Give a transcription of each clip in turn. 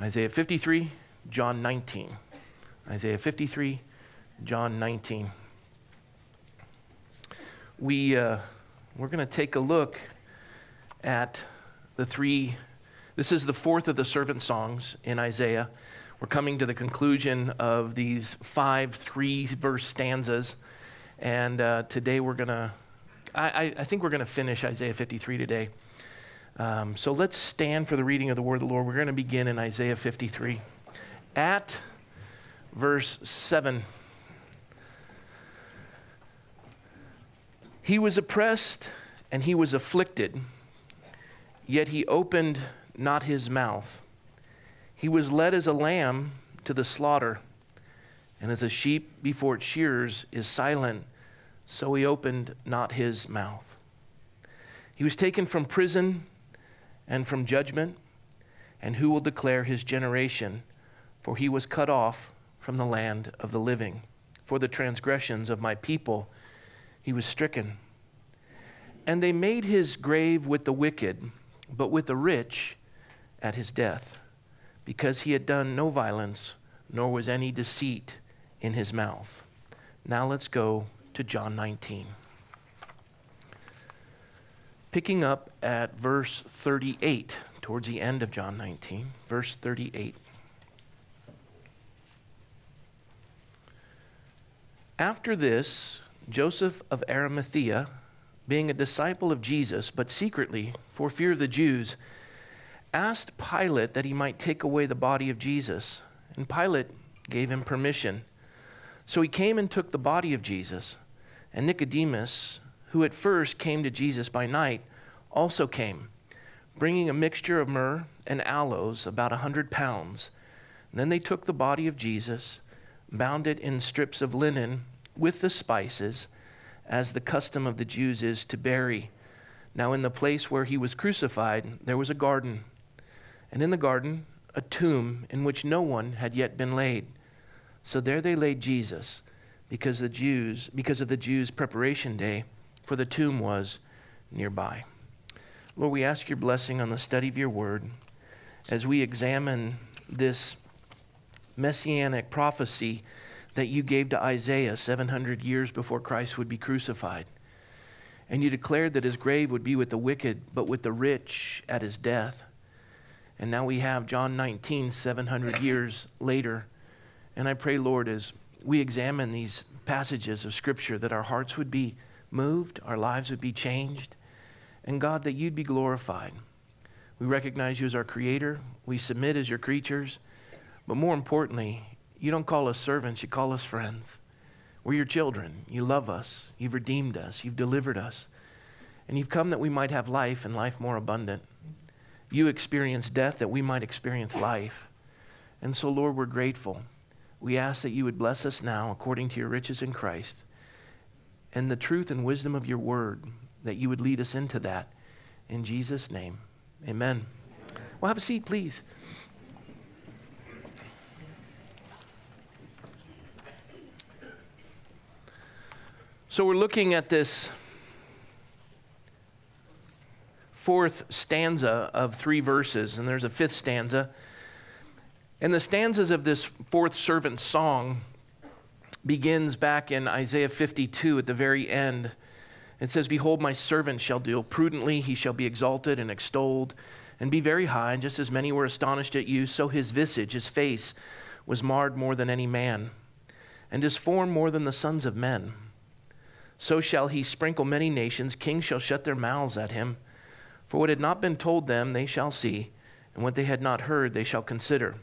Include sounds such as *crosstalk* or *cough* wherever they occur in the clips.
Isaiah 53, John 19. Isaiah 53, John 19. We, uh, we're going to take a look at the three, this is the fourth of the servant songs in Isaiah. We're coming to the conclusion of these five three verse stanzas. And uh, today we're going to, I, I think we're going to finish Isaiah 53 today. Um, so let's stand for the reading of the word of the Lord. We're going to begin in Isaiah 53. At verse 7. He was oppressed and he was afflicted, yet he opened not his mouth. He was led as a lamb to the slaughter, and as a sheep before its shears is silent, so he opened not his mouth. He was taken from prison and from judgment, and who will declare his generation? For he was cut off from the land of the living. For the transgressions of my people he was stricken. And they made his grave with the wicked, but with the rich at his death, because he had done no violence, nor was any deceit in his mouth. Now let's go to John 19. Picking up at verse 38, towards the end of John 19, verse 38. After this, Joseph of Arimathea, being a disciple of Jesus, but secretly, for fear of the Jews, asked Pilate that he might take away the body of Jesus. And Pilate gave him permission. So he came and took the body of Jesus. And Nicodemus, who at first came to Jesus by night, also came, bringing a mixture of myrrh and aloes, about a hundred pounds. Then they took the body of Jesus, bound it in strips of linen with the spices, as the custom of the Jews is to bury. Now, in the place where he was crucified, there was a garden, and in the garden, a tomb in which no one had yet been laid. So there they laid Jesus, because the Jews, because of the Jews' preparation day, for the tomb was nearby. Lord, we ask your blessing on the study of your word as we examine this messianic prophecy that you gave to Isaiah 700 years before Christ would be crucified. And you declared that his grave would be with the wicked, but with the rich at his death. And now we have John 19, 700 years later. And I pray, Lord, as we examine these passages of Scripture, that our hearts would be moved, our lives would be changed, and God, that you'd be glorified. We recognize you as our Creator, we submit as your creatures, but more importantly, you don't call us servants, you call us friends. We're your children. You love us. You've redeemed us. You've delivered us. And you've come that we might have life and life more abundant. You experienced death that we might experience life. And so, Lord, we're grateful. We ask that you would bless us now according to your riches in Christ and the truth and wisdom of your word, that you would lead us into that. In Jesus' name, amen. Well, have a seat, please. So we're looking at this fourth stanza of three verses, and there's a fifth stanza. And the stanzas of this fourth servant song begins back in Isaiah 52 at the very end. It says, Behold, my servant shall deal prudently, he shall be exalted and extolled, and be very high. And just as many were astonished at you, so his visage, his face, was marred more than any man, and his form more than the sons of men. So shall he sprinkle many nations. Kings shall shut their mouths at him. For what had not been told them, they shall see, and what they had not heard, they shall consider.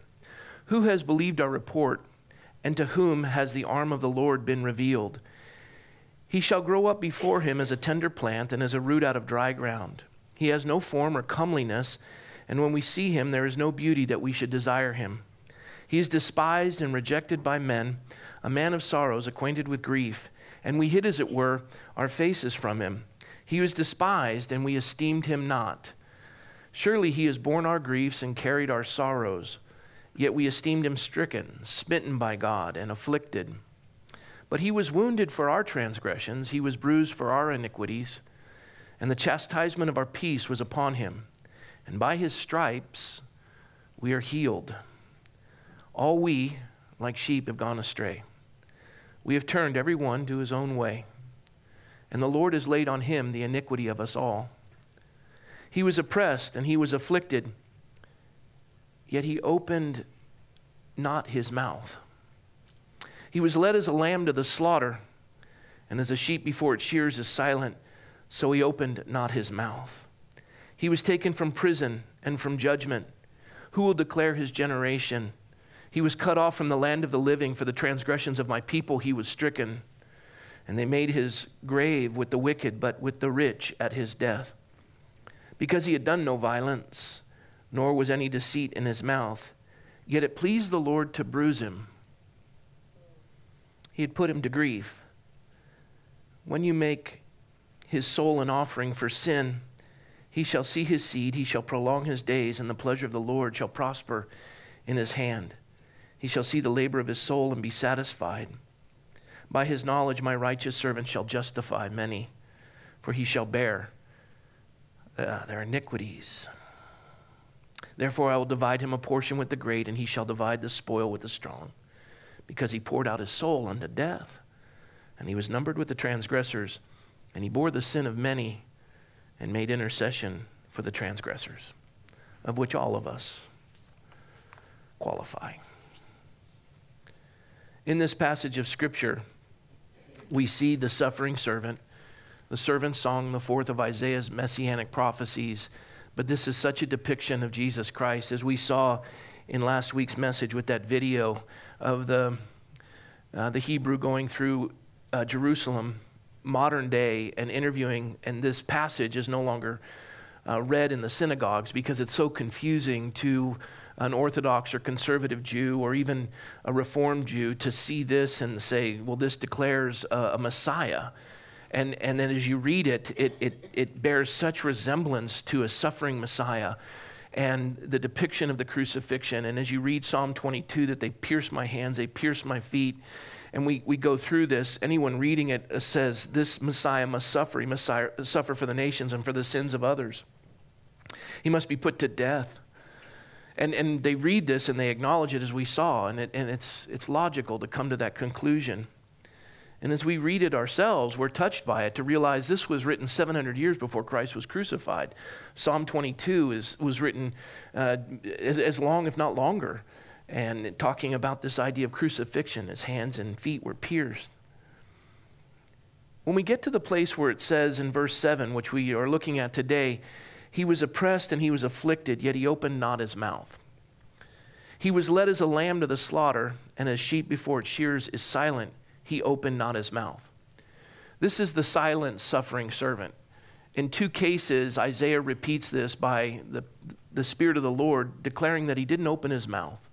Who has believed our report, and to whom has the arm of the Lord been revealed? He shall grow up before him as a tender plant and as a root out of dry ground. He has no form or comeliness, and when we see him, there is no beauty that we should desire him. He is despised and rejected by men, a man of sorrows, acquainted with grief and we hid, as it were, our faces from him. He was despised, and we esteemed him not. Surely he has borne our griefs and carried our sorrows, yet we esteemed him stricken, smitten by God, and afflicted. But he was wounded for our transgressions, he was bruised for our iniquities, and the chastisement of our peace was upon him. And by his stripes we are healed. All we, like sheep, have gone astray. We have turned every one to his own way, and the Lord has laid on him the iniquity of us all. He was oppressed and he was afflicted, yet he opened not his mouth. He was led as a lamb to the slaughter, and as a sheep before its shears is silent, so he opened not his mouth. He was taken from prison and from judgment. Who will declare his generation? He was cut off from the land of the living. For the transgressions of my people he was stricken. And they made his grave with the wicked, but with the rich at his death. Because he had done no violence, nor was any deceit in his mouth. Yet it pleased the Lord to bruise him. He had put him to grief. When you make his soul an offering for sin, he shall see his seed, he shall prolong his days, and the pleasure of the Lord shall prosper in his hand. He shall see the labor of his soul and be satisfied. By his knowledge, my righteous servant shall justify many, for he shall bear uh, their iniquities. Therefore, I will divide him a portion with the great, and he shall divide the spoil with the strong, because he poured out his soul unto death. And he was numbered with the transgressors, and he bore the sin of many and made intercession for the transgressors, of which all of us qualify. In this passage of Scripture, we see the suffering servant, the servant song, the fourth of Isaiah's messianic prophecies. But this is such a depiction of Jesus Christ, as we saw in last week's message with that video of the, uh, the Hebrew going through uh, Jerusalem, modern day, and interviewing. And this passage is no longer uh, read in the synagogues because it's so confusing to an Orthodox or conservative Jew or even a Reformed Jew to see this and say, well, this declares a, a Messiah. And, and then as you read it, it, it, it bears such resemblance to a suffering Messiah and the depiction of the crucifixion. And as you read Psalm 22, that they pierce my hands, they pierce my feet. And we, we go through this. Anyone reading it uh, says, This Messiah must suffer. He must suffer for the nations and for the sins of others. He must be put to death. And, and they read this and they acknowledge it as we saw, and, it, and it's, it's logical to come to that conclusion. And as we read it ourselves, we're touched by it to realize this was written 700 years before Christ was crucified. Psalm 22 is, was written uh, as, as long, if not longer, and talking about this idea of crucifixion. His hands and feet were pierced. When we get to the place where it says in verse 7, which we are looking at today, he was oppressed and he was afflicted, yet he opened not his mouth. He was led as a lamb to the slaughter, and as sheep before its shears is silent, he opened not his mouth. This is the silent, suffering servant. In two cases, Isaiah repeats this by the, the Spirit of the Lord declaring that he didn't open his mouth.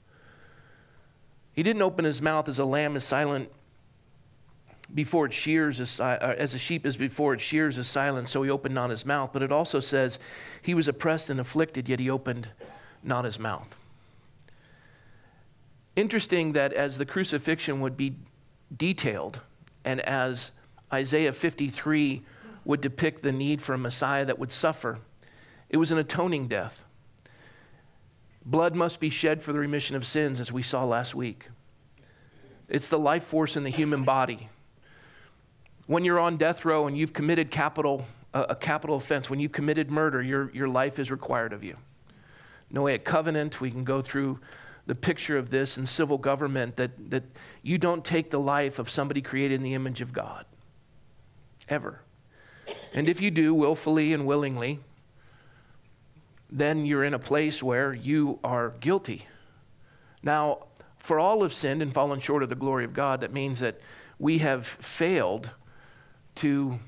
He didn't open his mouth as a lamb is silent before its shears is, uh, as a sheep is before it shears is silent, so he opened not his mouth. But it also says he was oppressed and afflicted, yet he opened not his mouth. Interesting that as the crucifixion would be detailed, and as Isaiah 53 would depict the need for a Messiah that would suffer, it was an atoning death. Blood must be shed for the remission of sins, as we saw last week. It's the life force in the human body when you're on death row and you've committed capital, uh, a capital offense, when you've committed murder, your, your life is required of you. Noahic covenant, we can go through the picture of this in civil government that, that you don't take the life of somebody created in the image of God. Ever. And if you do, willfully and willingly, then you're in a place where you are guilty. Now, for all have sinned and fallen short of the glory of God, that means that we have failed to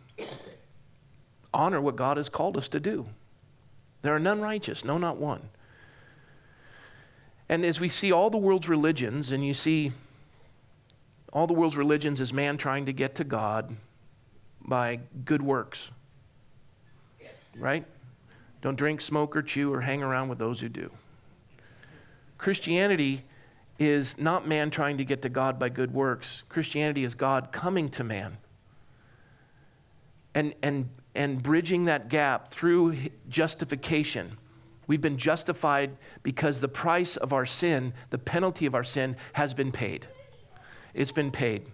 honor what God has called us to do. There are none righteous, no, not one. And as we see all the world's religions, and you see all the world's religions as man trying to get to God by good works, right? Don't drink, smoke, or chew, or hang around with those who do. Christianity is not man trying to get to God by good works. Christianity is God coming to man and, and, and bridging that gap through justification We've been justified because the price of our sin, the penalty of our sin, has been paid. It's been paid.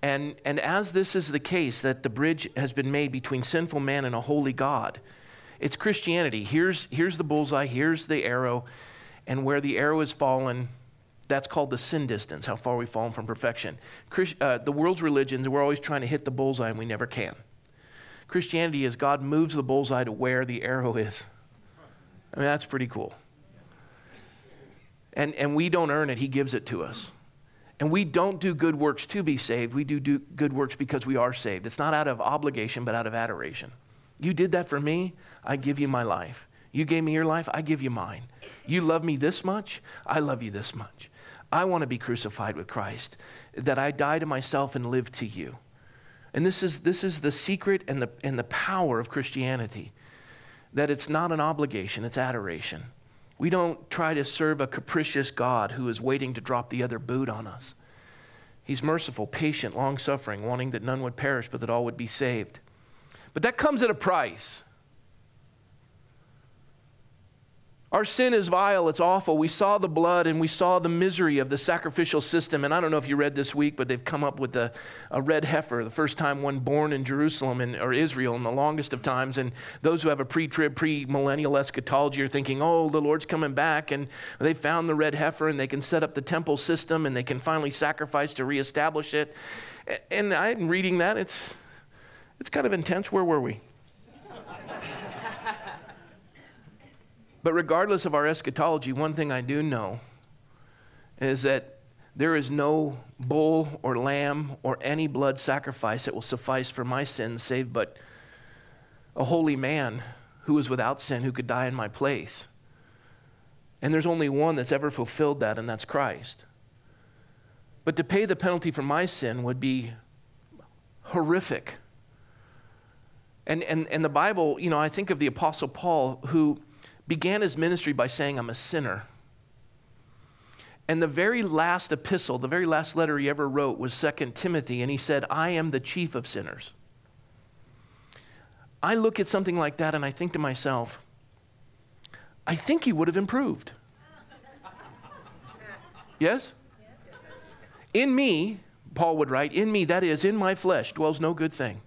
And, and as this is the case, that the bridge has been made between sinful man and a holy God, it's Christianity. Here's, here's the bullseye, here's the arrow, and where the arrow is fallen, that's called the sin distance, how far we've fallen from perfection. Christ, uh, the world's religions, we're always trying to hit the bullseye and we never can. Christianity is God moves the bullseye to where the arrow is. I mean, that's pretty cool. And, and we don't earn it, He gives it to us. And we don't do good works to be saved. We do, do good works because we are saved. It's not out of obligation, but out of adoration. You did that for me, I give you my life. You gave me your life, I give you mine. You love me this much, I love you this much. I want to be crucified with Christ, that I die to myself and live to you. And this is, this is the secret and the, and the power of Christianity that it's not an obligation, it's adoration. We don't try to serve a capricious God who is waiting to drop the other boot on us. He's merciful, patient, long suffering, wanting that none would perish, but that all would be saved. But that comes at a price. Our sin is vile, it's awful. We saw the blood and we saw the misery of the sacrificial system. And I don't know if you read this week, but they've come up with a, a red heifer, the first time one born in Jerusalem and, or Israel in the longest of times. And those who have a pre trib, pre millennial eschatology are thinking, oh, the Lord's coming back. And they found the red heifer and they can set up the temple system and they can finally sacrifice to reestablish it. And I'm reading that, it's, it's kind of intense. Where were we? But regardless of our eschatology, one thing I do know is that there is no bull or lamb or any blood sacrifice that will suffice for my sins, save but a holy man who was without sin who could die in my place. And there's only one that's ever fulfilled that, and that's Christ. But to pay the penalty for my sin would be horrific. And, and, and the Bible, you know, I think of the Apostle Paul, who began his ministry by saying, I'm a sinner. And the very last epistle, the very last letter he ever wrote was 2 Timothy, and he said, I am the chief of sinners. I look at something like that and I think to myself, I think he would have improved. Yes? In me, Paul would write, in me, that is, in my flesh, dwells no good thing.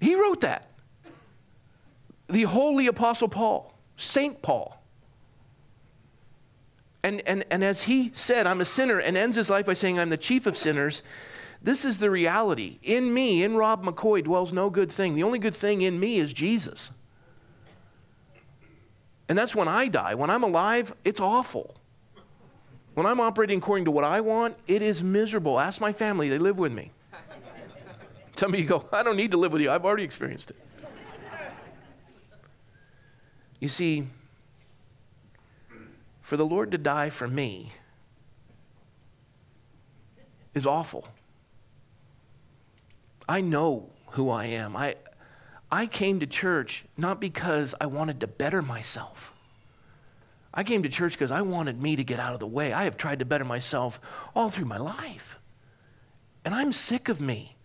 He wrote that the holy apostle Paul, Saint Paul. And, and, and as he said, I'm a sinner, and ends his life by saying, I'm the chief of sinners, this is the reality. In me, in Rob McCoy, dwells no good thing. The only good thing in me is Jesus. And that's when I die. When I'm alive, it's awful. When I'm operating according to what I want, it is miserable. Ask my family, they live with me. Some of you go, I don't need to live with you, I've already experienced it. You see, for the Lord to die for me is awful. I know who I am. I, I came to church not because I wanted to better myself. I came to church because I wanted me to get out of the way. I have tried to better myself all through my life. And I'm sick of me.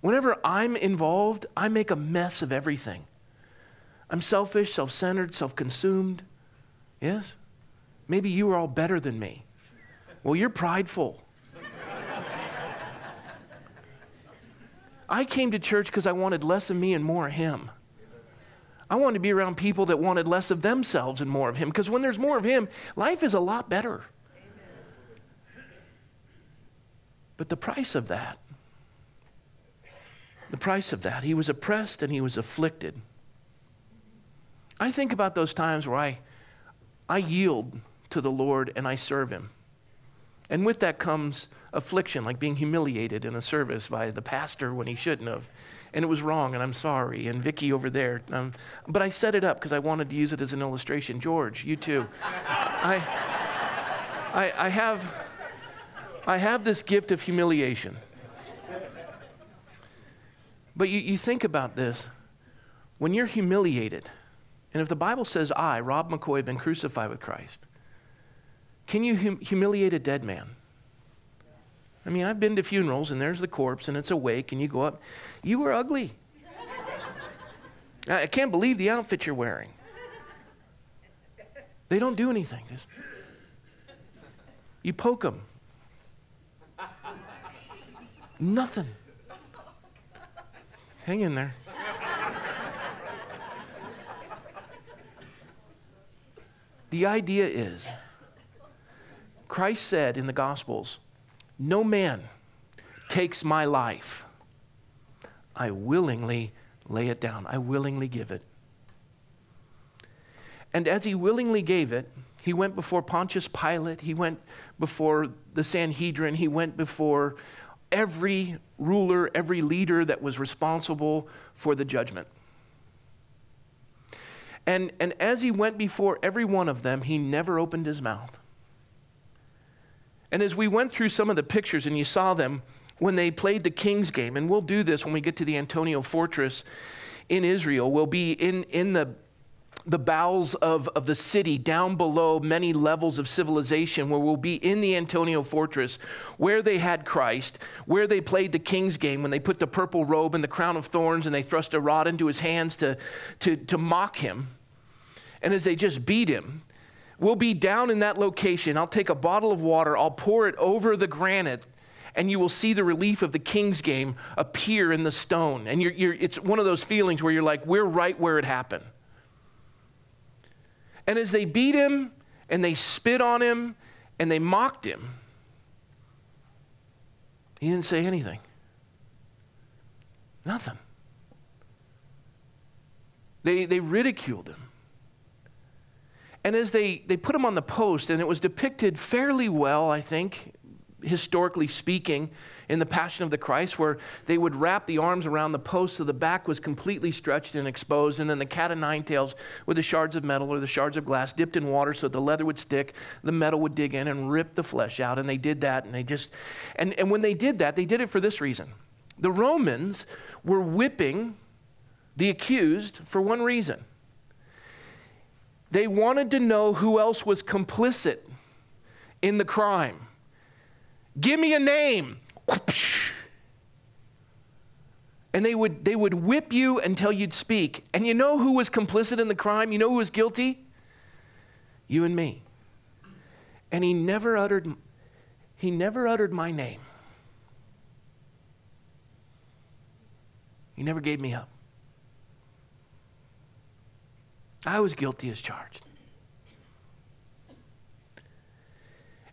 Whenever I'm involved, I make a mess of everything. I'm selfish, self centered, self consumed. Yes? Maybe you are all better than me. Well, you're prideful. I came to church because I wanted less of me and more of Him. I wanted to be around people that wanted less of themselves and more of Him because when there's more of Him, life is a lot better. But the price of that, the price of that, He was oppressed and He was afflicted. I think about those times where I, I yield to the Lord and I serve Him. And with that comes affliction, like being humiliated in a service by the pastor when he shouldn't have. And it was wrong, and I'm sorry. And Vicky over there. Um, but I set it up because I wanted to use it as an illustration. George, you too. I, I, I, have, I have this gift of humiliation. But you, you think about this when you're humiliated, and if the Bible says, I, Rob McCoy, have been crucified with Christ, can you hum- humiliate a dead man? I mean, I've been to funerals and there's the corpse and it's awake and you go up. You were ugly. I can't believe the outfit you're wearing. They don't do anything. Just, you poke them. Nothing. Hang in there. The idea is Christ said in the Gospels, No man takes my life. I willingly lay it down, I willingly give it. And as he willingly gave it, he went before Pontius Pilate, he went before the Sanhedrin, he went before every ruler, every leader that was responsible for the judgment. And, and as he went before every one of them, he never opened his mouth. And as we went through some of the pictures and you saw them when they played the King's game, and we'll do this when we get to the Antonio Fortress in Israel, we'll be in, in the the bowels of, of the city down below many levels of civilization where we'll be in the Antonio fortress where they had Christ, where they played the king's game when they put the purple robe and the crown of thorns and they thrust a rod into his hands to, to, to mock him. And as they just beat him, we'll be down in that location. I'll take a bottle of water, I'll pour it over the granite and you will see the relief of the king's game appear in the stone. And you're, you're, it's one of those feelings where you're like, we're right where it happened. And as they beat him and they spit on him and they mocked him, he didn't say anything. Nothing. They, they ridiculed him. And as they, they put him on the post, and it was depicted fairly well, I think, historically speaking, in the Passion of the Christ, where they would wrap the arms around the post so the back was completely stretched and exposed, and then the cat of nine tails with the shards of metal or the shards of glass dipped in water so the leather would stick, the metal would dig in and rip the flesh out. And they did that, and they just, and, and when they did that, they did it for this reason. The Romans were whipping the accused for one reason. They wanted to know who else was complicit in the crime. Give me a name. And they would, they would whip you until you'd speak. And you know who was complicit in the crime? You know who was guilty? You and me. And he never uttered, he never uttered my name. He never gave me up. I was guilty as charged.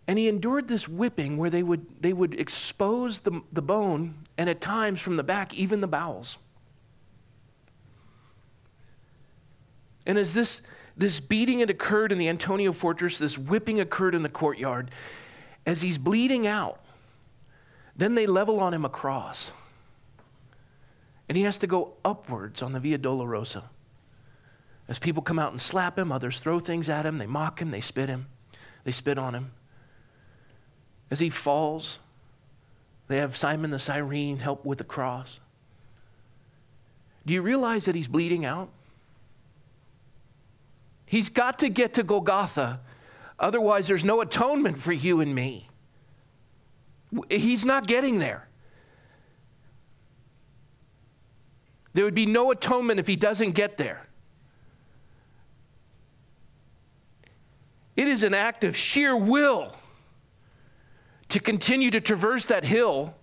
And he endured this whipping where they would, they would expose the, the bone and at times from the back, even the bowels. And as this, this beating had occurred in the Antonio fortress, this whipping occurred in the courtyard, as he's bleeding out, then they level on him a cross. And he has to go upwards on the Via Dolorosa. As people come out and slap him, others throw things at him, they mock him, they spit him, they spit on him. As he falls, they have Simon the Cyrene help with the cross. Do you realize that he's bleeding out? He's got to get to Golgotha, otherwise, there's no atonement for you and me. He's not getting there. There would be no atonement if he doesn't get there. It is an act of sheer will to continue to traverse that hill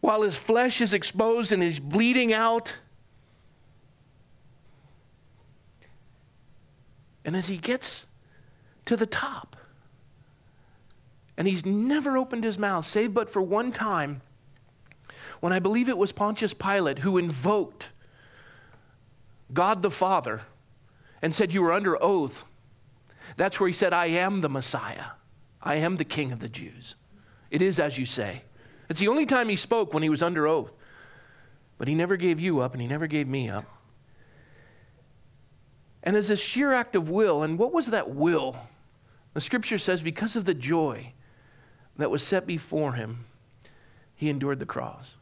while his flesh is exposed and he's bleeding out. And as he gets to the top, and he's never opened his mouth, save but for one time, when I believe it was Pontius Pilate who invoked God the Father and said, You are under oath. That's where he said, I am the Messiah. I am the king of the Jews. It is as you say. It's the only time he spoke when he was under oath. But he never gave you up and he never gave me up. And as a sheer act of will, and what was that will? The scripture says, because of the joy that was set before him, he endured the cross.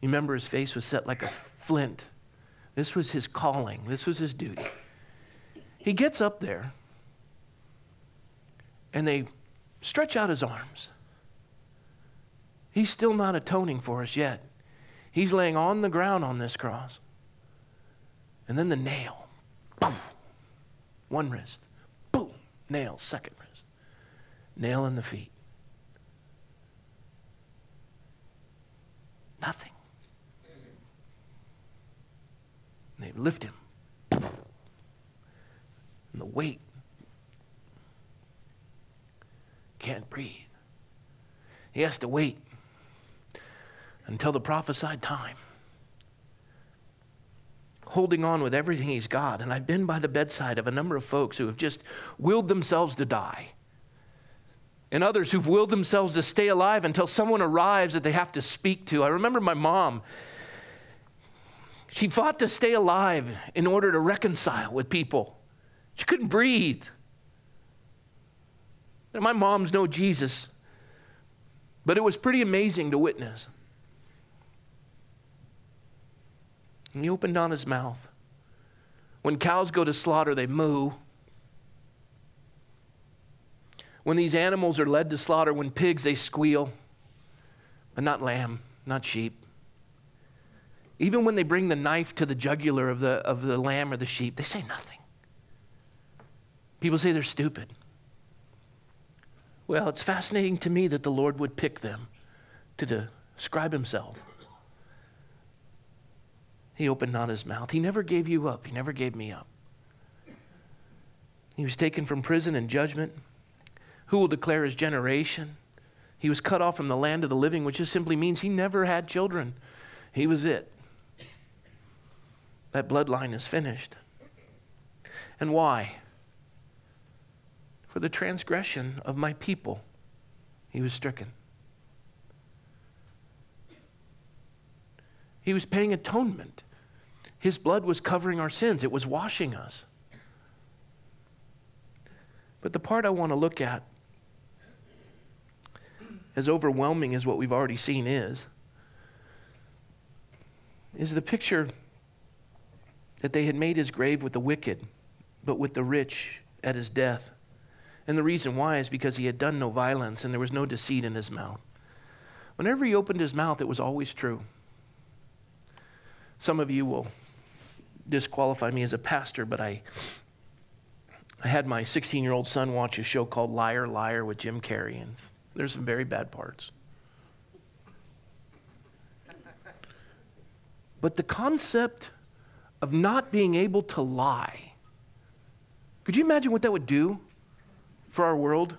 You remember his face was set like a flint. This was his calling, this was his duty. He gets up there, and they stretch out his arms. He's still not atoning for us yet. He's laying on the ground on this cross. And then the nail. Boom. One wrist. Boom. Nail, second wrist. Nail in the feet. Nothing. And they lift him. And the weight. Can't breathe. He has to wait until the prophesied time. Holding on with everything he's got. And I've been by the bedside of a number of folks who have just willed themselves to die. And others who've willed themselves to stay alive until someone arrives that they have to speak to. I remember my mom. She fought to stay alive in order to reconcile with people. She couldn't breathe. My mom's no Jesus, but it was pretty amazing to witness. And he opened on his mouth. When cows go to slaughter, they moo. When these animals are led to slaughter, when pigs, they squeal, but not lamb, not sheep. Even when they bring the knife to the jugular of the, of the lamb or the sheep, they say nothing. People say they're stupid. Well, it's fascinating to me that the Lord would pick them to describe himself. He opened not his mouth. He never gave you up. He never gave me up. He was taken from prison and judgment. Who will declare his generation? He was cut off from the land of the living, which just simply means he never had children. He was it. That bloodline is finished. And why? For the transgression of my people, he was stricken. He was paying atonement. His blood was covering our sins, it was washing us. But the part I want to look at, as overwhelming as what we've already seen is, is the picture that they had made his grave with the wicked, but with the rich at his death. And the reason why is because he had done no violence and there was no deceit in his mouth. Whenever he opened his mouth, it was always true. Some of you will disqualify me as a pastor, but I, I had my 16 year old son watch a show called Liar, Liar with Jim Carrey, and there's some very bad parts. But the concept of not being able to lie, could you imagine what that would do for our world?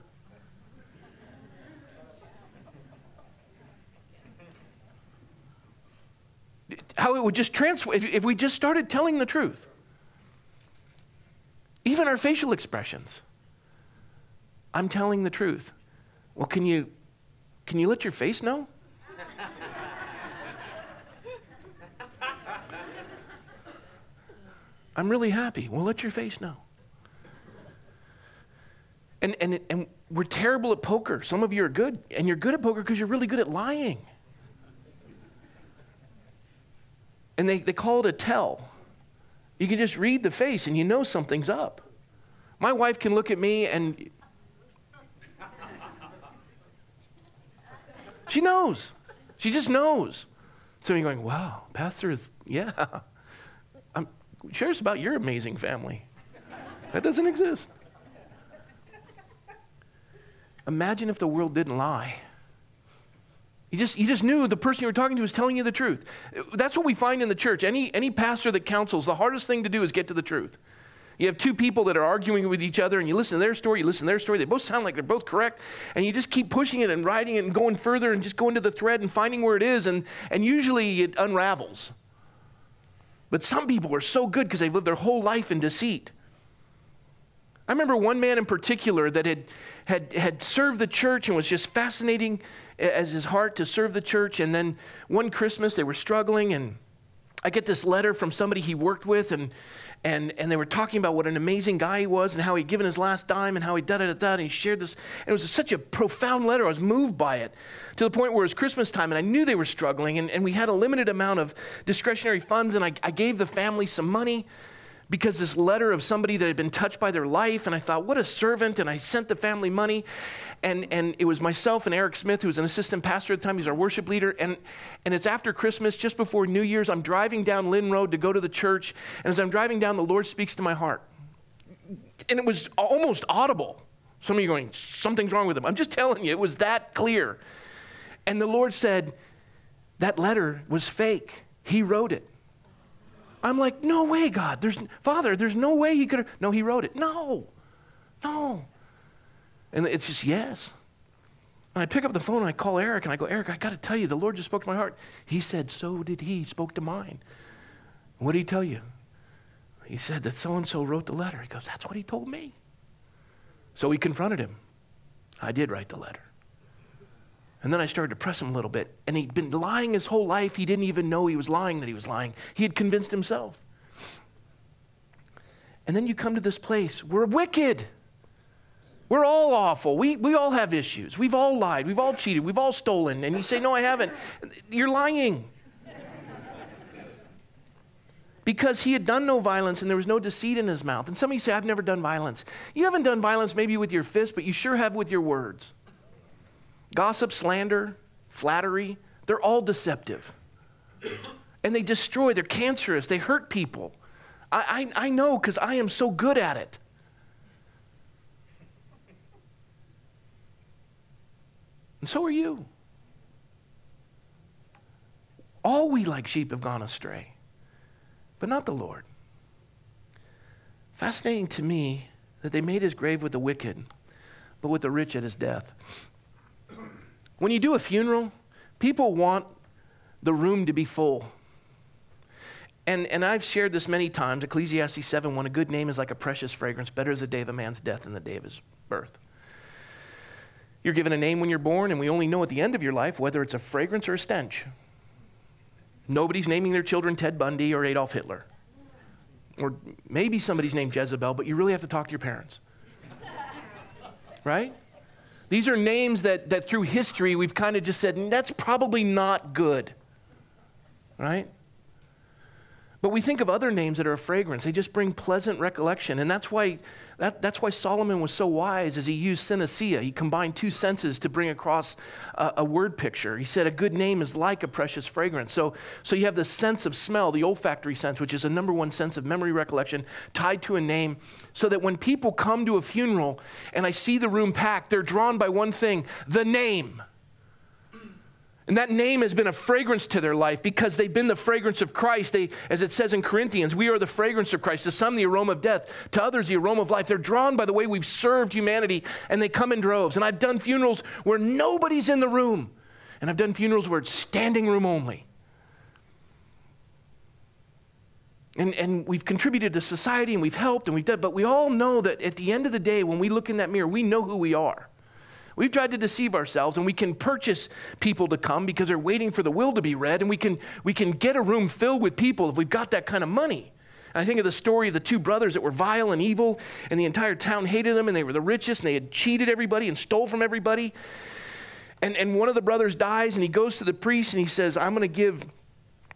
how it would just transform if, if we just started telling the truth. Even our facial expressions. I'm telling the truth. Well, can you can you let your face know? I'm really happy. Well, let your face know. And, and, and we're terrible at poker. Some of you are good, and you're good at poker because you're really good at lying. And they, they call it a tell. You can just read the face and you know something's up. My wife can look at me and she knows. She just knows. So you're going, wow, Pastor is, yeah. I'm curious about your amazing family. That doesn't exist. Imagine if the world didn't lie. You just, you just knew the person you were talking to was telling you the truth. That's what we find in the church. Any, any pastor that counsels, the hardest thing to do is get to the truth. You have two people that are arguing with each other, and you listen to their story, you listen to their story. They both sound like they're both correct, and you just keep pushing it and writing it and going further and just going to the thread and finding where it is, and, and usually it unravels. But some people are so good because they've lived their whole life in deceit. I remember one man in particular that had, had, had served the church and was just fascinating as his heart to serve the church. And then one Christmas, they were struggling, and I get this letter from somebody he worked with, and, and, and they were talking about what an amazing guy he was and how he'd given his last dime and how he da da da da. And he shared this. And it was such a profound letter. I was moved by it to the point where it was Christmas time and I knew they were struggling. And, and we had a limited amount of discretionary funds. And I, I gave the family some money because this letter of somebody that had been touched by their life, and I thought, what a servant, and I sent the family money. And, and it was myself and Eric Smith, who was an assistant pastor at the time, he's our worship leader. And, and it's after Christmas, just before New Year's, I'm driving down Lynn Road to go to the church. And as I'm driving down, the Lord speaks to my heart. And it was almost audible. Some of you going, something's wrong with him. I'm just telling you, it was that clear. And the Lord said, that letter was fake. He wrote it. I'm like, no way, God. There's Father, there's no way he could have. No, he wrote it. No. No. And it's just yes. And I pick up the phone and I call Eric and I go, Eric, I got to tell you, the Lord just spoke to my heart. He said, so did he. He spoke to mine. What did he tell you? He said that so and so wrote the letter. He goes, that's what he told me. So we confronted him. I did write the letter. And then I started to press him a little bit. And he'd been lying his whole life. He didn't even know he was lying that he was lying. He had convinced himself. And then you come to this place, we're wicked. We're all awful. We, we all have issues. We've all lied. We've all cheated. We've all stolen. And you say, No, I haven't. You're lying. Because he had done no violence and there was no deceit in his mouth. And some of you say, I've never done violence. You haven't done violence maybe with your fist, but you sure have with your words. Gossip, slander, flattery, they're all deceptive. And they destroy, they're cancerous, they hurt people. I, I, I know because I am so good at it. And so are you. All we like sheep have gone astray, but not the Lord. Fascinating to me that they made his grave with the wicked, but with the rich at his death. When you do a funeral, people want the room to be full. And, and I've shared this many times Ecclesiastes 7 1 a good name is like a precious fragrance, better is the day of a man's death than the day of his birth. You're given a name when you're born, and we only know at the end of your life whether it's a fragrance or a stench. Nobody's naming their children Ted Bundy or Adolf Hitler. Or maybe somebody's named Jezebel, but you really have to talk to your parents. *laughs* right? These are names that, that through history we've kind of just said, that's probably not good, right? But we think of other names that are a fragrance. They just bring pleasant recollection. And that's why that, that's why Solomon was so wise as he used synesthesia. He combined two senses to bring across a, a, word picture. He said a good name is like a precious fragrance. So, so you have the sense of smell, the olfactory sense, which is a number one sense of memory recollection, tied to a name, so that when people come to a funeral and I see the room packed, they're drawn by one thing the name. And that name has been a fragrance to their life because they've been the fragrance of Christ. They, as it says in Corinthians, we are the fragrance of Christ. To some, the aroma of death. To others, the aroma of life. They're drawn by the way we've served humanity and they come in droves. And I've done funerals where nobody's in the room. And I've done funerals where it's standing room only. And, and we've contributed to society and we've helped and we've done, but we all know that at the end of the day, when we look in that mirror, we know who we are. We've tried to deceive ourselves, and we can purchase people to come because they're waiting for the will to be read, and we can, we can get a room filled with people if we've got that kind of money. And I think of the story of the two brothers that were vile and evil, and the entire town hated them, and they were the richest, and they had cheated everybody and stole from everybody. And, and one of the brothers dies, and he goes to the priest, and he says, I'm going to give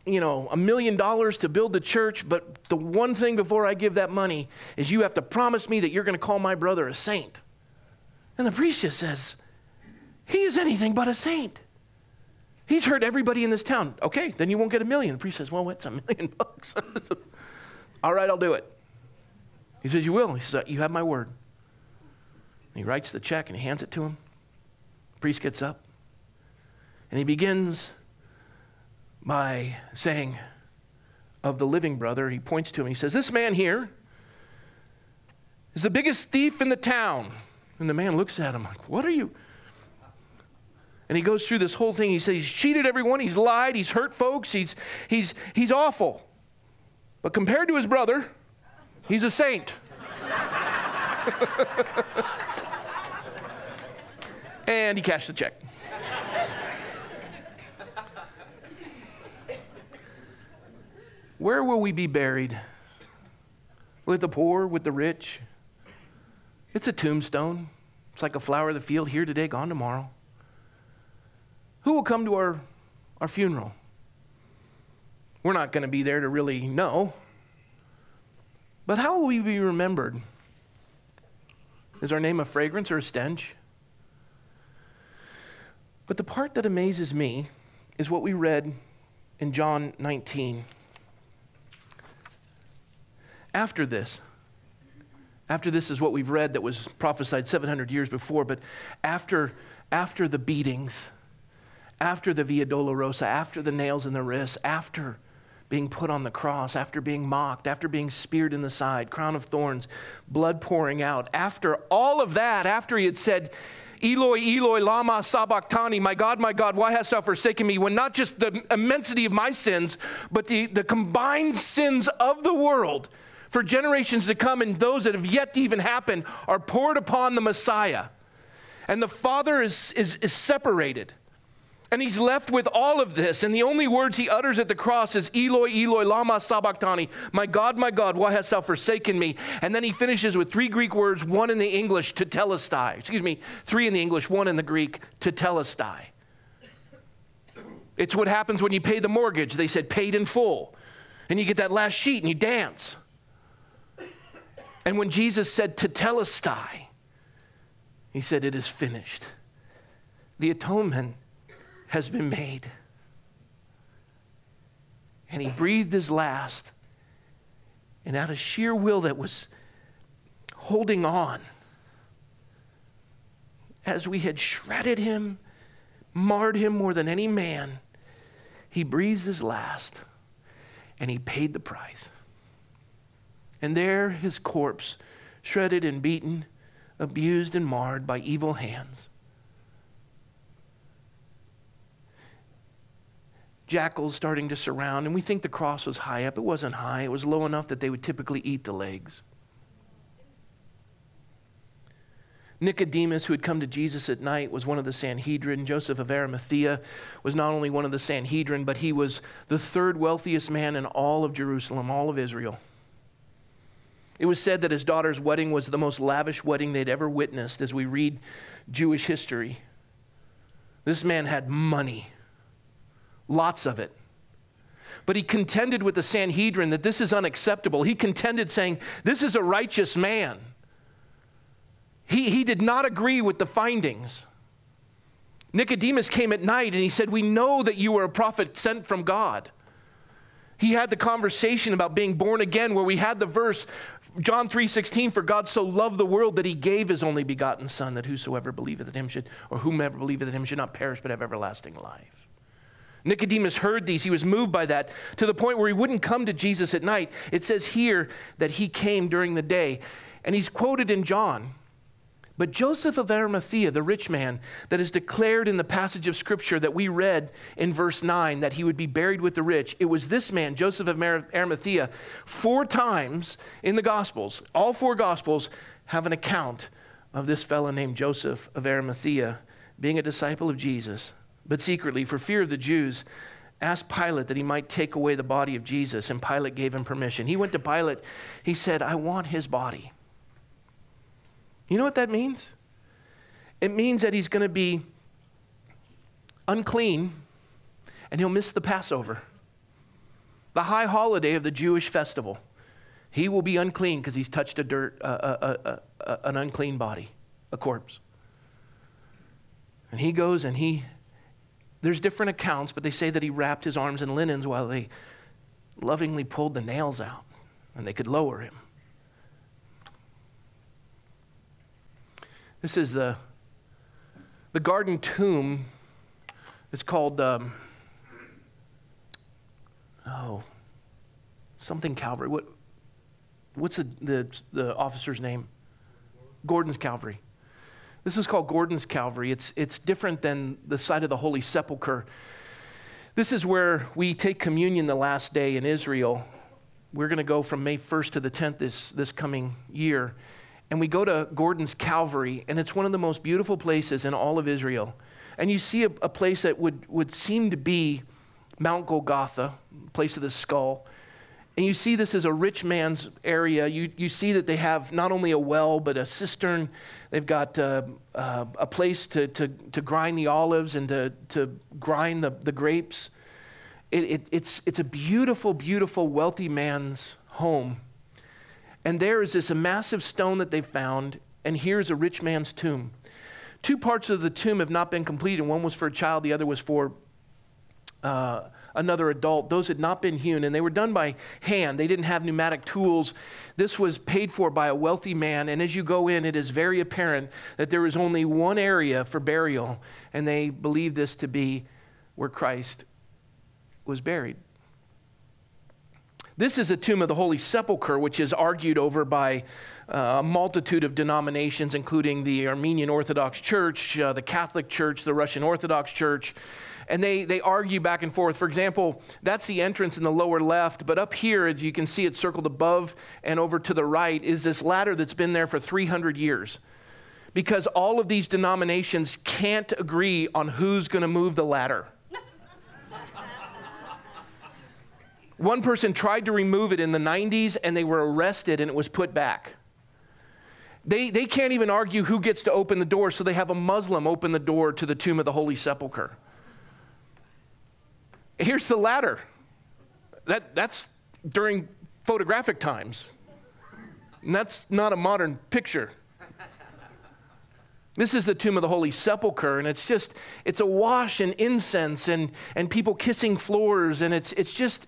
you know, a million dollars to build the church, but the one thing before I give that money is you have to promise me that you're going to call my brother a saint. And the priest says, He is anything but a saint. He's hurt everybody in this town. Okay, then you won't get a million. The priest says, Well, what's a million bucks? *laughs* All right, I'll do it. He says, You will. He says, You have my word. And he writes the check and he hands it to him. The priest gets up and he begins by saying, Of the living brother, he points to him. He says, This man here is the biggest thief in the town. And the man looks at him like, What are you? And he goes through this whole thing. He says he's cheated everyone, he's lied, he's hurt folks, he's, he's, he's awful. But compared to his brother, he's a saint. *laughs* and he cashed the check. Where will we be buried? With the poor, with the rich? It's a tombstone. It's like a flower of the field here today, gone tomorrow. Who will come to our, our funeral? We're not going to be there to really know. But how will we be remembered? Is our name a fragrance or a stench? But the part that amazes me is what we read in John 19. After this, after this is what we've read that was prophesied 700 years before, but after, after the beatings, after the Via Dolorosa, after the nails in the wrists, after being put on the cross, after being mocked, after being speared in the side, crown of thorns, blood pouring out, after all of that, after he had said, Eloi, Eloi, Lama Sabachthani, my God, my God, why hast thou forsaken me? When not just the immensity of my sins, but the, the combined sins of the world for generations to come and those that have yet to even happen are poured upon the Messiah. And the Father is, is, is separated. And he's left with all of this. And the only words he utters at the cross is Eloi, Eloi, Lama Sabachthani. My God, my God, why hast thou forsaken me? And then he finishes with three Greek words, one in the English, tetelestai. Excuse me, three in the English, one in the Greek, tetelestai. It's what happens when you pay the mortgage. They said paid in full. And you get that last sheet and you dance. And when Jesus said tetelestai, he said, It is finished. The atonement has been made. And he breathed his last. And out of sheer will that was holding on, as we had shredded him, marred him more than any man, he breathed his last and he paid the price. And there his corpse, shredded and beaten, abused and marred by evil hands, jackals starting to surround, and we think the cross was high up. It wasn't high, it was low enough that they would typically eat the legs. Nicodemus, who had come to Jesus at night, was one of the Sanhedrin. Joseph of Arimathea was not only one of the Sanhedrin, but he was the third wealthiest man in all of Jerusalem, all of Israel. It was said that his daughter's wedding was the most lavish wedding they'd ever witnessed as we read Jewish history. This man had money lots of it. But he contended with the Sanhedrin that this is unacceptable. He contended, saying, This is a righteous man. He, he did not agree with the findings. Nicodemus came at night and he said, We know that you are a prophet sent from God. He had the conversation about being born again, where we had the verse, John 3:16, for God so loved the world that he gave his only begotten Son, that whosoever believeth in him should, or whomever believeth in him should not perish but have everlasting life. Nicodemus heard these. He was moved by that to the point where he wouldn't come to Jesus at night. It says here that he came during the day. And he's quoted in John. But Joseph of Arimathea, the rich man that is declared in the passage of scripture that we read in verse 9 that he would be buried with the rich, it was this man, Joseph of Arimathea, four times in the Gospels, all four Gospels have an account of this fellow named Joseph of Arimathea being a disciple of Jesus but secretly, for fear of the Jews, asked Pilate that he might take away the body of Jesus, and Pilate gave him permission. He went to Pilate, he said, I want his body. You know what that means? It means that he's going to be unclean and he'll miss the Passover, the high holiday of the Jewish festival. He will be unclean because he's touched a dirt, uh, uh, uh, an unclean body, a corpse. And he goes and he there's different accounts, but they say that he wrapped his arms in linens while they lovingly pulled the nails out and they could lower him. This is the, the garden tomb. It's called, um, oh, something Calvary. What, what's the, the, the officer's name? Gordon's Calvary. This is called Gordon's Calvary. It's, it's different than the site of the Holy Sepulchre. This is where we take communion the last day in Israel. We're going to go from May 1st to the 10th this, this coming year. And we go to Gordon's Calvary, and it's one of the most beautiful places in all of Israel. And you see a, a place that would, would seem to be Mount Golgotha, place of the skull. And you see this as a rich man's area. You, you see that they have not only a well, but a cistern. They've got uh, uh, a place to, to, to grind the olives and to, to grind the, the grapes. It, it, it's, it's a beautiful, beautiful, wealthy man's home. And there is this massive stone that they found, and here's a rich man's tomb. Two parts of the tomb have not been completed. One was for a child, the other was for uh, another adult. Those had not been hewn, and they were done by hand. They didn't have pneumatic tools. This was paid for by a wealthy man, and as you go in, it is very apparent that there is only one area for burial, and they believe this to be where Christ was buried. This is a tomb of the Holy Sepulchre, which is argued over by uh, a multitude of denominations, including the Armenian Orthodox Church, uh, the Catholic Church, the Russian Orthodox Church. And they, they argue back and forth. For example, that's the entrance in the lower left, but up here, as you can see, it's circled above and over to the right, is this ladder that's been there for 300 years. Because all of these denominations can't agree on who's going to move the ladder. One person tried to remove it in the 90s and they were arrested and it was put back. They, they can't even argue who gets to open the door, so they have a Muslim open the door to the tomb of the Holy Sepulchre. Here's the ladder. That, that's during photographic times. And that's not a modern picture. This is the tomb of the Holy Sepulchre, and it's just, it's awash in incense and, and people kissing floors, and it's, it's just,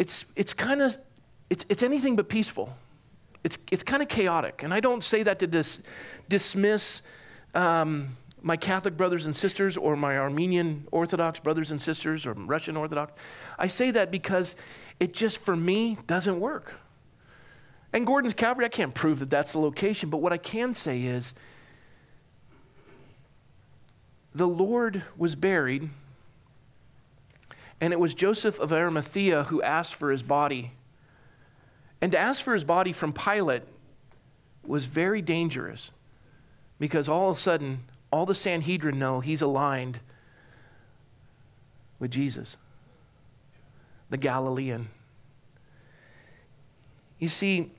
it's, it's kind of, it's, it's anything but peaceful. It's, it's kind of chaotic. And I don't say that to dis, dismiss um, my Catholic brothers and sisters or my Armenian Orthodox brothers and sisters or Russian Orthodox. I say that because it just, for me, doesn't work. And Gordon's Calvary, I can't prove that that's the location, but what I can say is the Lord was buried and it was Joseph of Arimathea who asked for his body. And to ask for his body from Pilate was very dangerous because all of a sudden, all the Sanhedrin know he's aligned with Jesus, the Galilean. You see,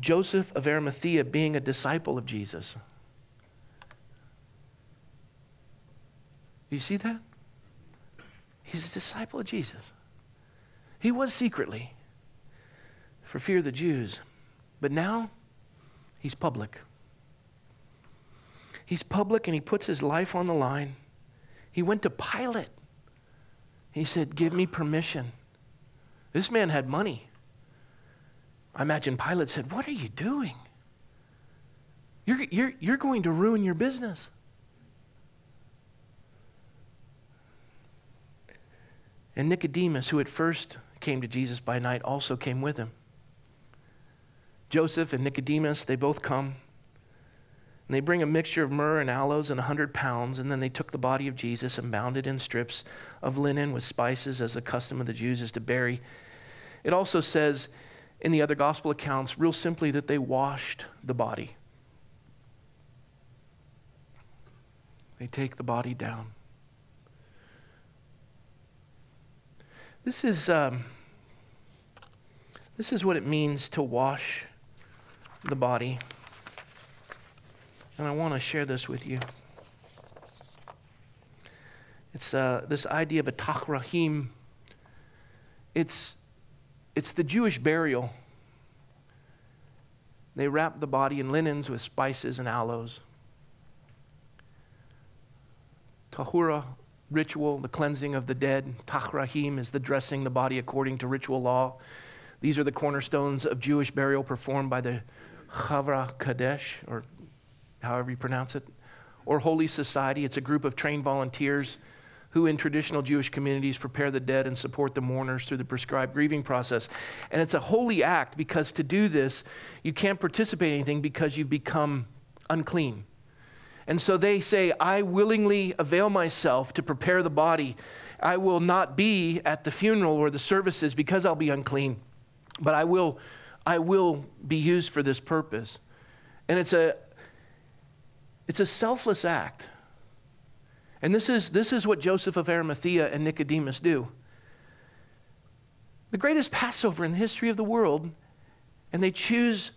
Joseph of Arimathea being a disciple of Jesus. You see that? He's a disciple of Jesus. He was secretly for fear of the Jews, but now he's public. He's public and he puts his life on the line. He went to Pilate. He said, Give me permission. This man had money. I imagine Pilate said, What are you doing? You're, you're, you're going to ruin your business. And Nicodemus, who at first came to Jesus by night, also came with him. Joseph and Nicodemus, they both come. And they bring a mixture of myrrh and aloes and a hundred pounds, and then they took the body of Jesus and bound it in strips of linen with spices, as the custom of the Jews is to bury. It also says in the other gospel accounts, real simply, that they washed the body. They take the body down. This is, um, this is what it means to wash the body. And I want to share this with you. It's uh, this idea of a takrahim. It's, it's the Jewish burial. They wrap the body in linens with spices and aloes. Tahura ritual, the cleansing of the dead. Tachrahim is the dressing the body according to ritual law. These are the cornerstones of Jewish burial performed by the Chavra Kadesh, or however you pronounce it, or Holy Society. It's a group of trained volunteers who, in traditional Jewish communities, prepare the dead and support the mourners through the prescribed grieving process. And it's a holy act because to do this, you can't participate in anything because you've become unclean. And so they say, I willingly avail myself to prepare the body. I will not be at the funeral or the services because I'll be unclean, but I will, I will be used for this purpose. And it's a, it's a selfless act. And this is, this is what Joseph of Arimathea and Nicodemus do. The greatest Passover in the history of the world, and they choose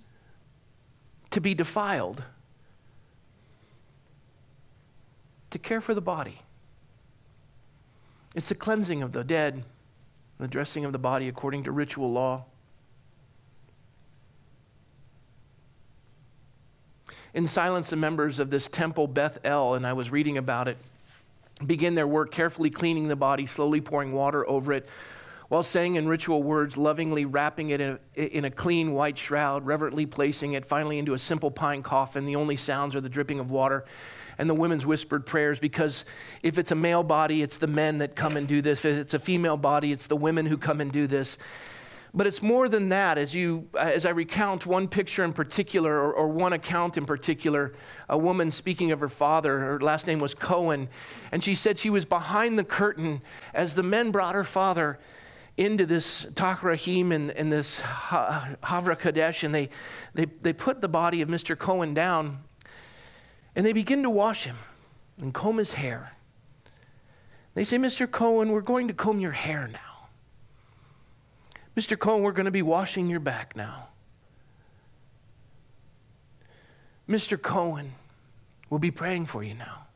to be defiled to care for the body. It's the cleansing of the dead, the dressing of the body according to ritual law. in silence, the members of this temple, Beth El, and I was reading about it, begin their work carefully cleaning the body, slowly pouring water over it, while saying in ritual words, lovingly wrapping it in a, in a, clean white shroud, reverently placing it finally into a simple pine coffin. The only sounds are the dripping of water and the women's whispered prayers because if it's a male body, it's the men that come and do this. If it's a female body, it's the women who come and do this. But it's more than that. As, you, as I recount one picture in particular, or, or, one account in particular, a woman speaking of her father, her last name was Cohen, and she said she was behind the curtain as the men brought her father into this Takrahim and, and this Havra Kadesh, and they, they, they put the body of Mr. Cohen down, and they begin to wash him and comb his hair. They say, Mr. Cohen, we're going to comb your hair now. Mr. Cohen, we're going to be washing your back now. Mr. Cohen, we'll be praying for you now.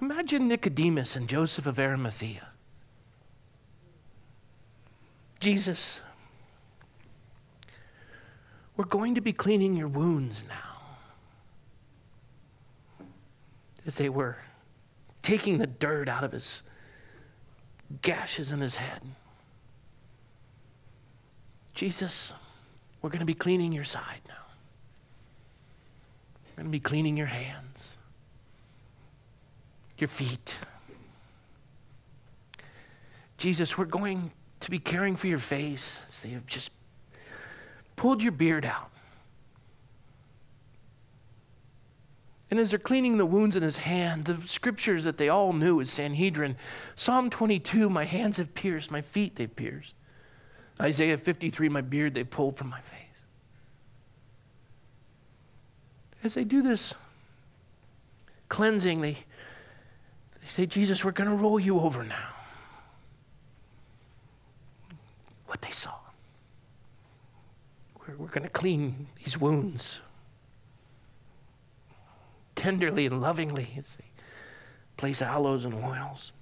Imagine Nicodemus and Joseph of Arimathea. Jesus, we're going to be cleaning your wounds now. As they were taking the dirt out of his gashes in his head. Jesus, we're going to be cleaning your side now. We're going to be cleaning your hands, your feet. Jesus, we're going to be caring for your face as they have just pulled your beard out. And as they're cleaning the wounds in his hand, the scriptures that they all knew is Sanhedrin. Psalm 22, my hands have pierced, my feet they've pierced. Isaiah 53, my beard they pulled from my face. As they do this cleansing, they, they say, Jesus, we're going to roll you over now. What they saw. We're, we're going to clean these wounds tenderly and lovingly as they place aloes and oils.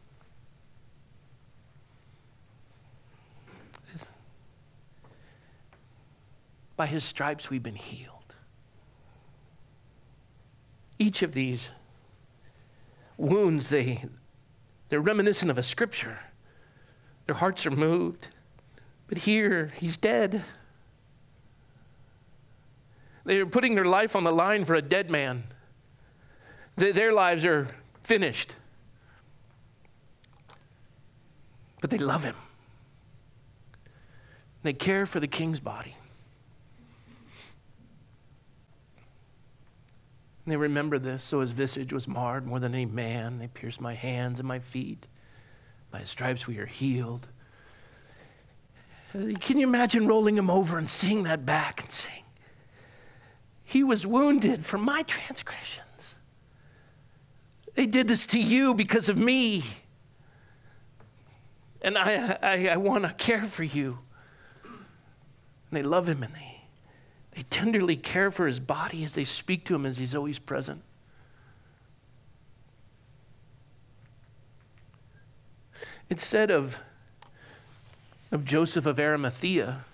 By his stripes we've been healed. Each of these wounds, they, they're reminiscent of a scripture. Their hearts are moved. But here, he's dead. They're putting their life on the line for a dead man. Their lives are finished. But they love him. They care for the king's body. they remember this, so his visage was marred more than any man. They pierced my hands and my feet. By his stripes we are healed. Can you imagine rolling him over and seeing that back and saying, He was wounded for my transgression. They did this to you because of me. And I, I, I want to care for you. And they love him and they, they tenderly care for his body as they speak to him as he's always present. It's said of, of Joseph of Arimathea,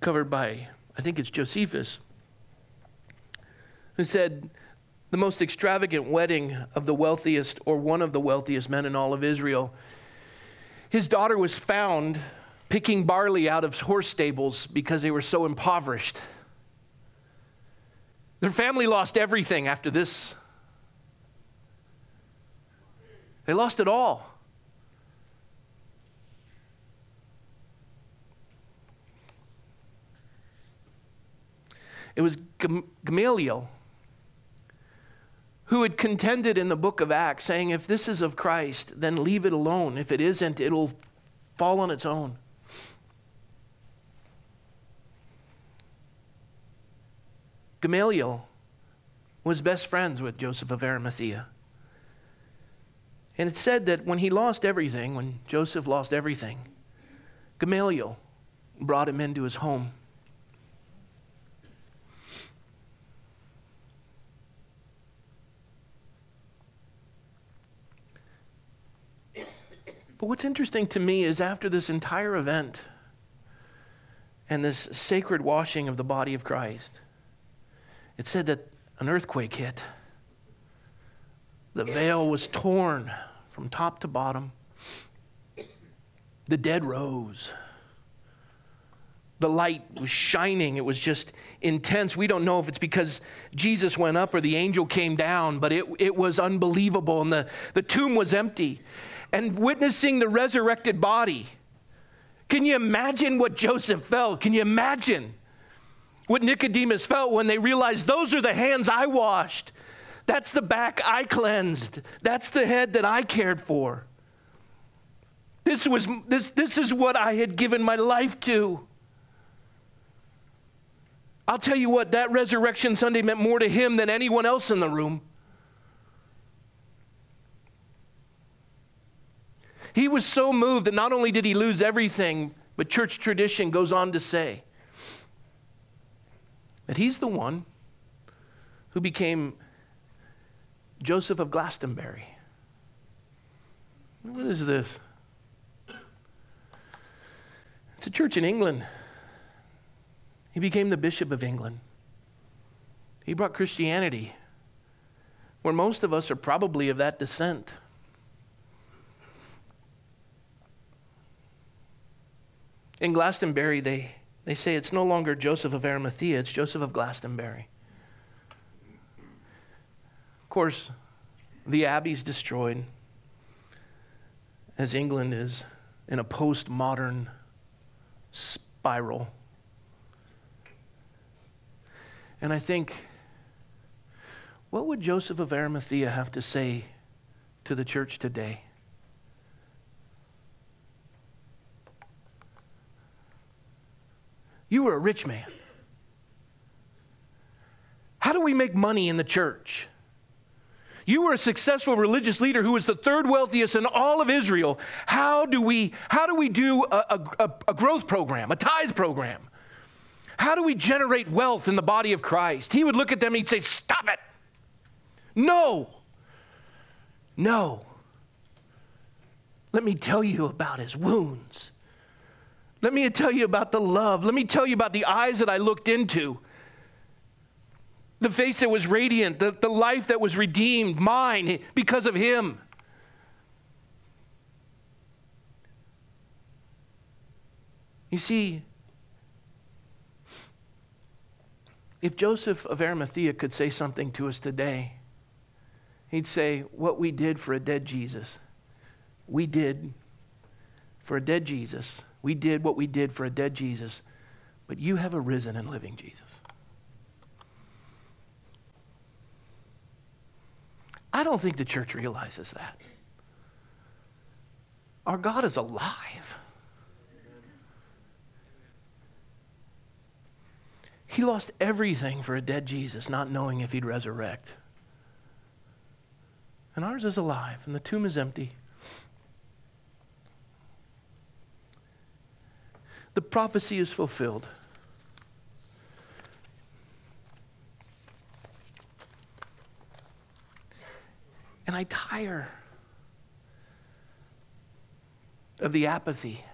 covered by, I think it's Josephus, who said, the most extravagant wedding of the wealthiest or one of the wealthiest men in all of Israel. His daughter was found picking barley out of horse stables because they were so impoverished. Their family lost everything after this. They lost it all. It was Gamaliel who had contended in the book of Acts, saying, If this is of Christ, then leave it alone. If it isn't, it'll fall on its own. Gamaliel was best friends with Joseph of Arimathea. And it said that when he lost everything, when Joseph lost everything, Gamaliel brought him into his home. But what's interesting to me is after this entire event, and this sacred washing of the body of Christ, it said that an earthquake hit. The veil was torn from top to bottom. The dead rose. The light was shining. It was just intense. We don't know if it's because Jesus went up or the angel came down, but it, it was unbelievable. And the, the tomb was empty. And witnessing the resurrected body, can you imagine what Joseph felt? Can you imagine what Nicodemus felt when they realized those are the hands I washed? That's the back I cleansed. That's the head that I cared for. This, was, this, this is what I had given my life to. I'll tell you what, that Resurrection Sunday meant more to him than anyone else in the room. He was so moved that not only did he lose everything, but church tradition goes on to say that he's the one who became Joseph of Glastonbury. What is this? It's a church in England. He became the Bishop of England. He brought Christianity where most of us are probably of that descent. In Glastonbury, they, they say it's no longer Joseph of Arimathea, it's Joseph of Glastonbury. Of course, the abbey's destroyed as England is in a postmodern spiral. And I think, what would Joseph of Arimathea have to say to the church today? You were a rich man. How do we make money in the church? You were a successful religious leader who was the third wealthiest in all of Israel. How do we, how do, we do a, a, a growth program, a tithe program? How do we generate wealth in the body of Christ? He would look at them and he'd say, Stop it. No. No. Let me tell you about his wounds. Let me tell you about the love. Let me tell you about the eyes that I looked into the face that was radiant, the, the life that was redeemed, mine because of him. You see, if Joseph of Arimathea could say something to us today, he'd say, What we did for a dead Jesus, we did for a dead Jesus. We did what we did for a dead Jesus, but you have a risen and living Jesus. I don't think the church realizes that. Our God is alive. He lost everything for a dead Jesus, not knowing if he'd resurrect. And ours is alive, and the tomb is empty. The prophecy is fulfilled. And I tire of the apathy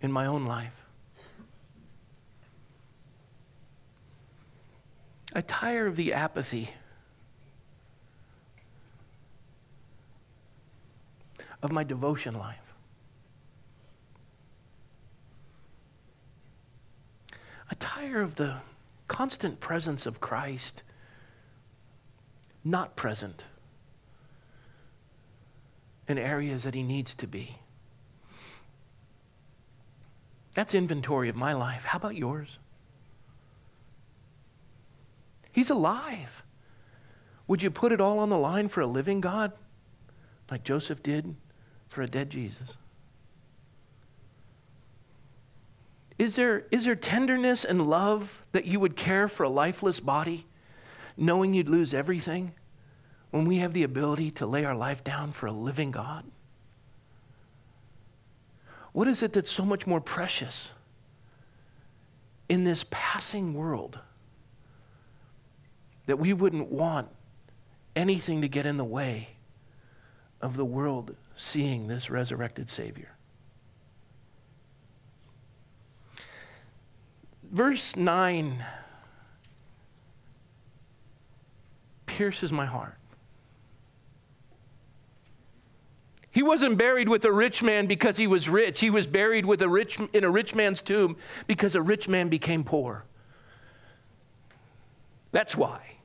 in my own life. I tire of the apathy of my devotion life. I tire of the constant presence of Christ not present in areas that he needs to be. That's inventory of my life. How about yours? He's alive. Would you put it all on the line for a living God like Joseph did for a dead Jesus? Is there, is there tenderness and love that you would care for a lifeless body? knowing you'd lose everything when we have the ability to lay our life down for a living God? What is it that's so much more precious in this passing world that we wouldn't want anything to get in the way of the world seeing this resurrected Savior? Verse 9 pierces my heart. He wasn't buried with a rich man because he was rich. He was buried with a rich, in a rich man's tomb because a rich man became poor. That's why.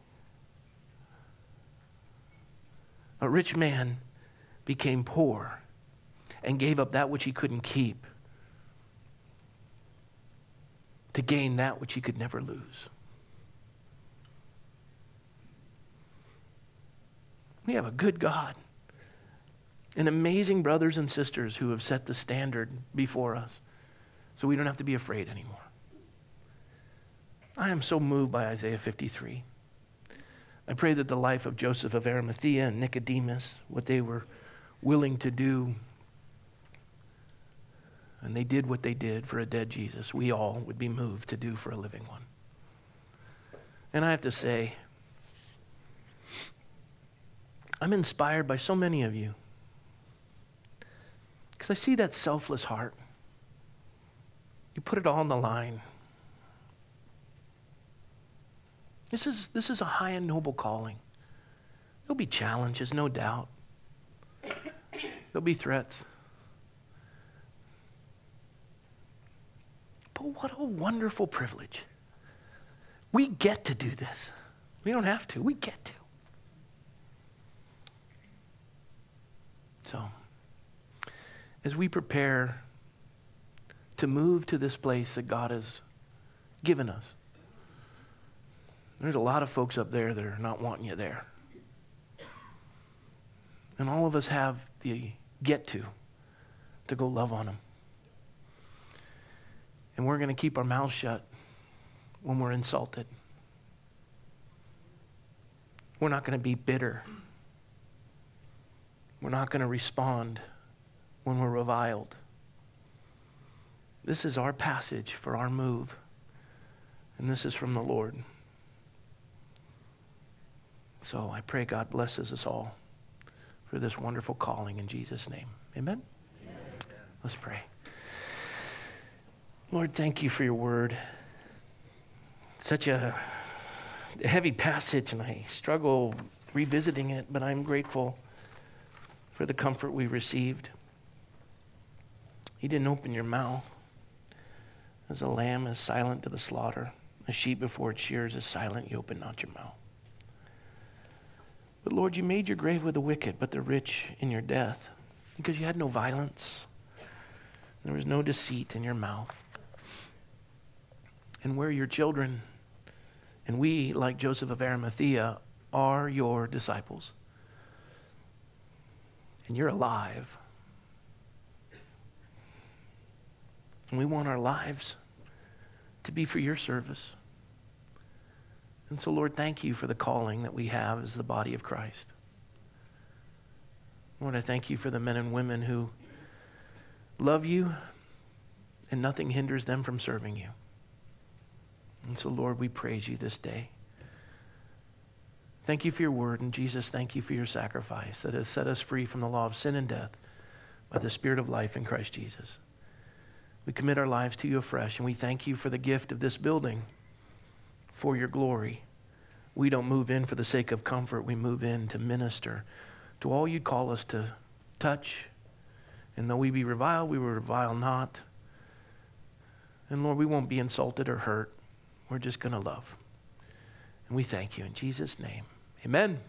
A rich man became poor and gave up that which he couldn't keep to gain that which he could never lose. We have a good God and amazing brothers and sisters who have set the standard before us so we don't have to be afraid anymore. I am so moved by Isaiah 53. I pray that the life of Joseph of Arimathea and Nicodemus, what they were willing to do, and they did what they did for a dead Jesus, we all would be moved to do for a living one. And I have to say, I'm inspired by so many of you because I see that selfless heart. You put it all on the line. This is, this is a high and noble calling. There'll be challenges, no doubt. There'll be threats. But what a wonderful privilege. We get to do this. We don't have to, we get to. So, as we prepare to move to this place that God has given us, there's a lot of folks up there that are not wanting you there. And all of us have the get to to go love on them. And we're going to keep our mouths shut when we're insulted. We're not going to be bitter. We're not going to respond when we're reviled. This is our passage for our move, and this is from the Lord. So I pray God blesses us all for this wonderful calling in Jesus' name. Amen? Amen. Let's pray. Lord, thank you for your word. Such a heavy passage, and I struggle revisiting it, but I'm grateful for the comfort we received. You didn't open your mouth. As a lamb is silent to the slaughter, a sheep before its shears is silent, you open not your mouth. But Lord, you made your grave with the wicked, but the rich in your death, because you had no violence. There was no deceit in your mouth. And we're your children, and we, like Joseph of Arimathea, are your disciples. And you're alive. And we want our lives to be for your service. And so, Lord, thank you for the calling that we have as the body of Christ. Lord, I thank you for the men and women who love you and nothing hinders them from serving you. And so, Lord, we praise you this day. Thank you for your word. And Jesus, thank you for your sacrifice that has set us free from the law of sin and death by the Spirit of life in Christ Jesus. We commit our lives to you afresh, and we thank you for the gift of this building for your glory. We don't move in for the sake of comfort, we move in to minister to all you call us to touch. And though we be reviled, we will revile not. And Lord, we won't be insulted or hurt. We're just going to love. And we thank you in Jesus' name. Amen.